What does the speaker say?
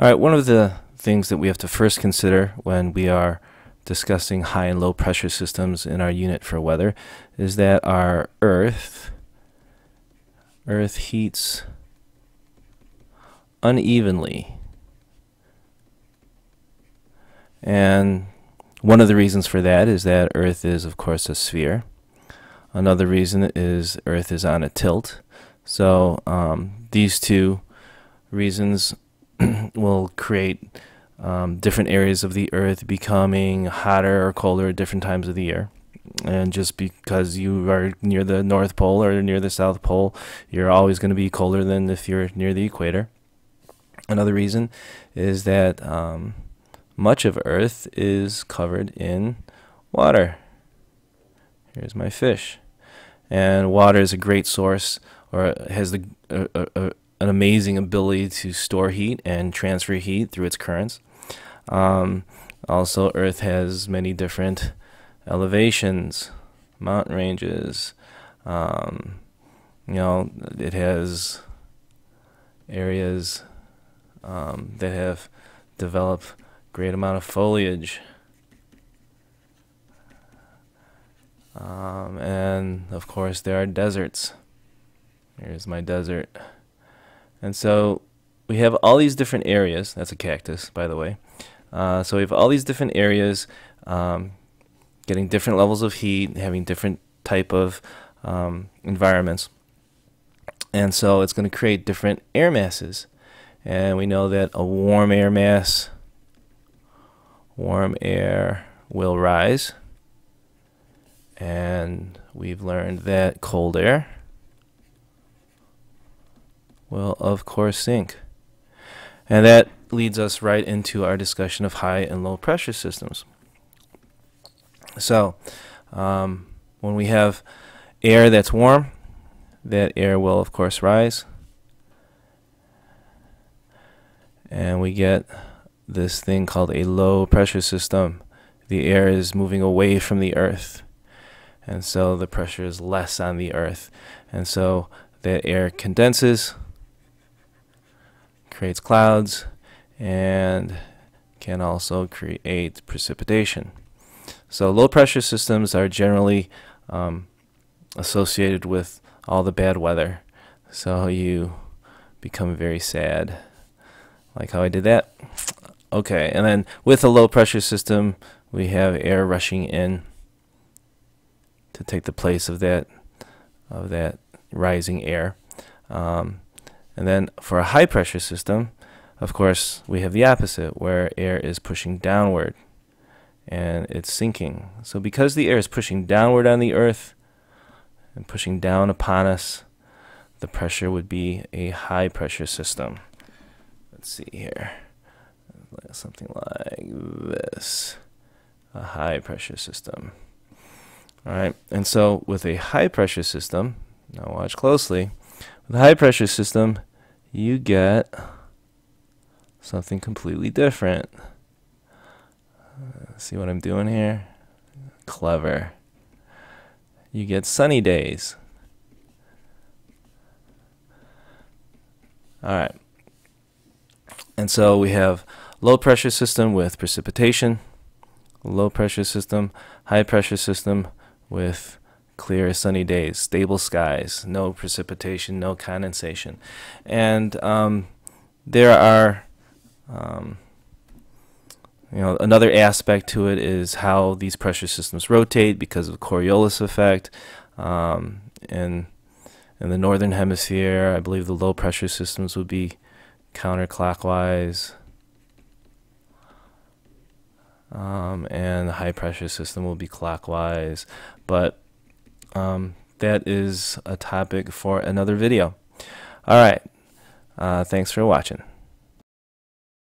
All right, one of the things that we have to first consider when we are discussing high and low pressure systems in our unit for weather is that our Earth Earth heats unevenly. And one of the reasons for that is that Earth is, of course, a sphere. Another reason is Earth is on a tilt. So um, these two reasons will create um, different areas of the Earth becoming hotter or colder at different times of the year. And just because you are near the North Pole or near the South Pole, you're always going to be colder than if you're near the equator. Another reason is that um, much of Earth is covered in water. Here's my fish. And water is a great source or has the, an amazing ability to store heat and transfer heat through its currents. Um, also, Earth has many different elevations, mountain ranges. Um, you know, it has areas um, that have developed great amount of foliage. Um, and of course, there are deserts. Here's my desert. And so we have all these different areas. That's a cactus, by the way. Uh, so we have all these different areas um, getting different levels of heat, having different type of um, environments. And so it's going to create different air masses. And we know that a warm air mass, warm air will rise. And we've learned that cold air will, of course, sink. And that leads us right into our discussion of high and low pressure systems. So, um, when we have air that's warm, that air will, of course, rise. and we get this thing called a low pressure system. The air is moving away from the earth, and so the pressure is less on the earth, and so that air condenses, creates clouds, and can also create precipitation. So low pressure systems are generally um, associated with all the bad weather. So you become very sad. Like how I did that. Okay, and then with a low pressure system, we have air rushing in to take the place of that of that rising air. Um, and then for a high pressure system, of course, we have the opposite, where air is pushing downward and it's sinking. So because the air is pushing downward on the earth and pushing down upon us, the pressure would be a high pressure system let's see here. Something like this. A high pressure system. All right, and so with a high pressure system, now watch closely. With a high pressure system, you get something completely different. Uh, see what I'm doing here? Clever. You get sunny days. All right. And so we have low pressure system with precipitation, low pressure system, high pressure system with clear sunny days, stable skies, no precipitation, no condensation. And um, there are, um, you know, another aspect to it is how these pressure systems rotate because of the Coriolis effect. Um, in, in the northern hemisphere, I believe the low pressure systems would be counterclockwise. Um, and the high pressure system will be clockwise. But um, that is a topic for another video. All right. Uh, thanks for watching.